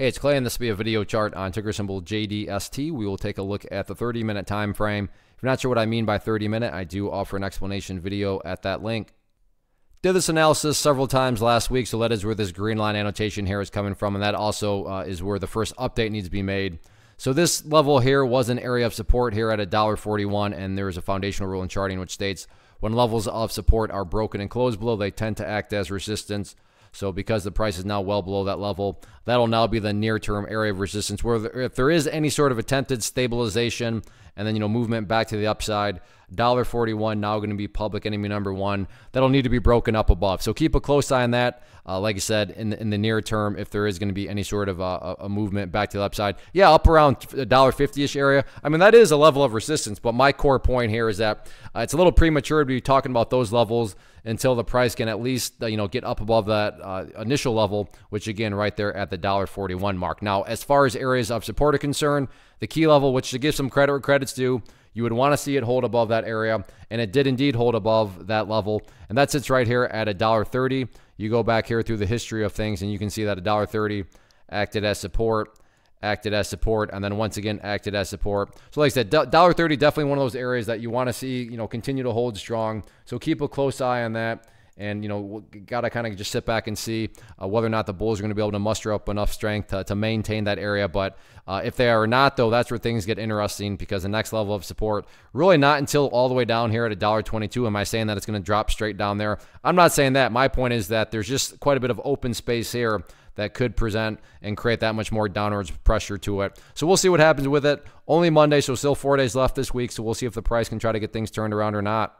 Hey, it's Clay, and this will be a video chart on ticker symbol JDST. We will take a look at the 30 minute time frame. If you're not sure what I mean by 30 minute, I do offer an explanation video at that link. Did this analysis several times last week, so that is where this green line annotation here is coming from, and that also uh, is where the first update needs to be made. So this level here was an area of support here at $1.41, and there is a foundational rule in charting which states when levels of support are broken and closed below, they tend to act as resistance. So because the price is now well below that level, that'll now be the near-term area of resistance. Where if there is any sort of attempted stabilization and then you know movement back to the upside, $1.41 now going to be public enemy number one. That'll need to be broken up above. So keep a close eye on that. Uh, like I said, in the, in the near term, if there is going to be any sort of uh, a movement back to the upside, yeah, up around $1.50ish area. I mean, that is a level of resistance. But my core point here is that uh, it's a little premature to be talking about those levels until the price can at least uh, you know get up above that uh, initial level, which again right there at the $1.41 mark. Now, as far as areas of support are concerned, the key level, which to give some credit where credit's due, you would want to see it hold above that area, and it did indeed hold above that level, and that sits right here at $1.30. You go back here through the history of things, and you can see that $1.30 acted as support, acted as support, and then once again acted as support. So like I said, $1.30 definitely one of those areas that you want to see, you know, continue to hold strong. So keep a close eye on that and you know got to kind of just sit back and see uh, whether or not the Bulls are going to be able to muster up enough strength to, to maintain that area. But uh, if they are not, though, that's where things get interesting because the next level of support really not until all the way down here at $1.22. Am I saying that it's going to drop straight down there? I'm not saying that. My point is that there's just quite a bit of open space here that could present and create that much more downwards pressure to it. So we'll see what happens with it. Only Monday, so still four days left this week. So we'll see if the price can try to get things turned around or not.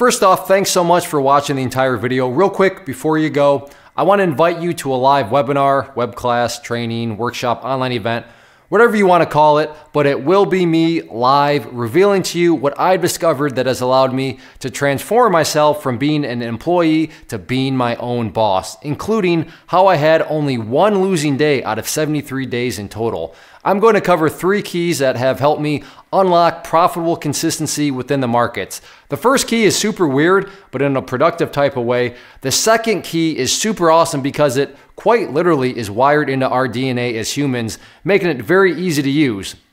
First off, thanks so much for watching the entire video. Real quick, before you go, I want to invite you to a live webinar, web class, training, workshop, online event, whatever you want to call it, but it will be me live revealing to you what I've discovered that has allowed me to transform myself from being an employee to being my own boss, including how I had only one losing day out of 73 days in total. I'm going to cover three keys that have helped me unlock profitable consistency within the markets. The first key is super weird, but in a productive type of way. The second key is super awesome because it quite literally is wired into our DNA as humans, making it very easy to use.